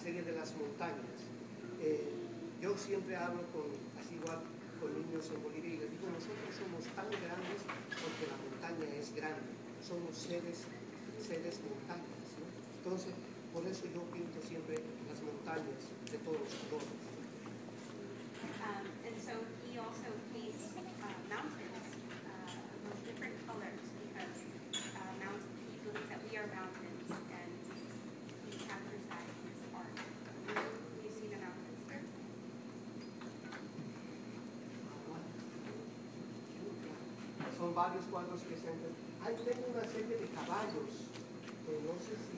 serie de las montañas. Eh, yo siempre hablo con, así igual, con niños en Bolivia y les digo, nosotros somos tan grandes porque la montaña es grande, somos seres, seres montañas. ¿no? Entonces, por eso yo pinto siempre las montañas de todos los colores. Um, and so he also paints uh, mountains uh, of different colors because uh, mount, he believes that we are mountains Son varios cuadros que se han... Tengo una serie de caballos, que no si